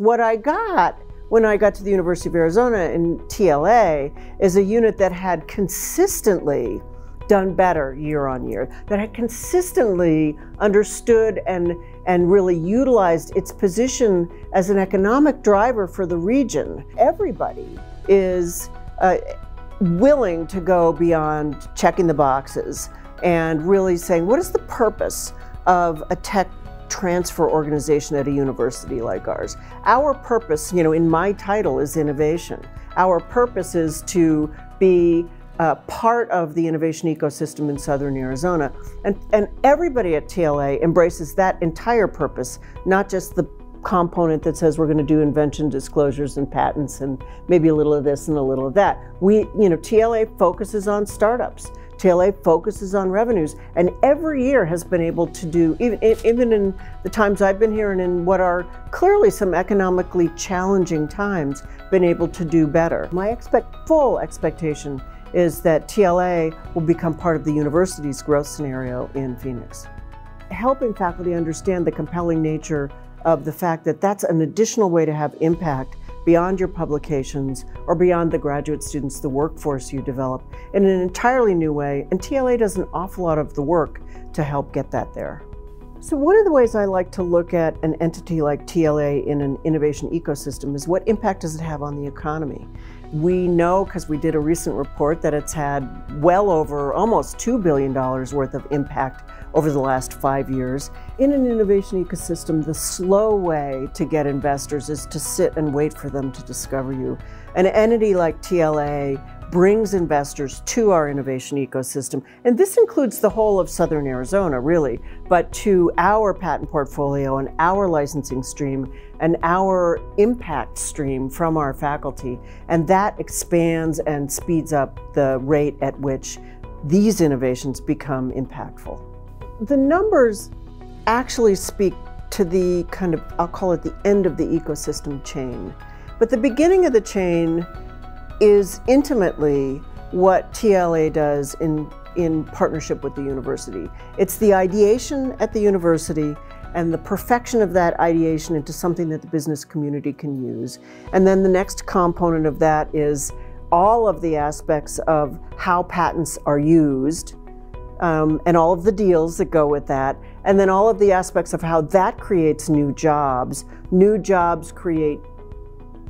What I got when I got to the University of Arizona in TLA is a unit that had consistently done better year on year, that had consistently understood and, and really utilized its position as an economic driver for the region. Everybody is uh, willing to go beyond checking the boxes and really saying, what is the purpose of a tech transfer organization at a university like ours? Our purpose, you know, in my title is innovation. Our purpose is to be uh, part of the innovation ecosystem in southern Arizona. And, and everybody at TLA embraces that entire purpose, not just the component that says we're going to do invention disclosures and patents and maybe a little of this and a little of that. We, you know, TLA focuses on startups. TLA focuses on revenues and every year has been able to do, even, even in the times I've been here and in what are clearly some economically challenging times, been able to do better. My expect, full expectation is that TLA will become part of the university's growth scenario in Phoenix. Helping faculty understand the compelling nature of the fact that that's an additional way to have impact beyond your publications or beyond the graduate students, the workforce you develop in an entirely new way. And TLA does an awful lot of the work to help get that there. So one of the ways I like to look at an entity like TLA in an innovation ecosystem is what impact does it have on the economy? We know, because we did a recent report, that it's had well over almost $2 billion worth of impact over the last five years. In an innovation ecosystem, the slow way to get investors is to sit and wait for them to discover you. An entity like TLA brings investors to our innovation ecosystem. And this includes the whole of Southern Arizona, really, but to our patent portfolio and our licensing stream and our impact stream from our faculty. And that expands and speeds up the rate at which these innovations become impactful. The numbers actually speak to the kind of, I'll call it the end of the ecosystem chain. But the beginning of the chain is intimately what TLA does in, in partnership with the university. It's the ideation at the university and the perfection of that ideation into something that the business community can use. And then the next component of that is all of the aspects of how patents are used um, and all of the deals that go with that, and then all of the aspects of how that creates new jobs. New jobs create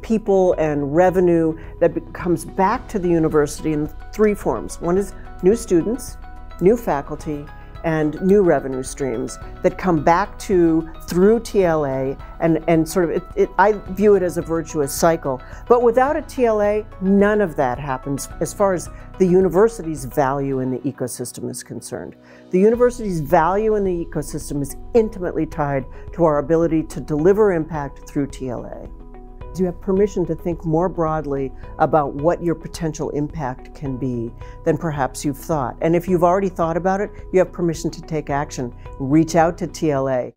people and revenue that comes back to the university in three forms. One is new students, new faculty, and new revenue streams that come back to through TLA and, and sort of, it, it, I view it as a virtuous cycle. But without a TLA, none of that happens as far as the university's value in the ecosystem is concerned. The university's value in the ecosystem is intimately tied to our ability to deliver impact through TLA. You have permission to think more broadly about what your potential impact can be than perhaps you've thought. And if you've already thought about it, you have permission to take action. Reach out to TLA.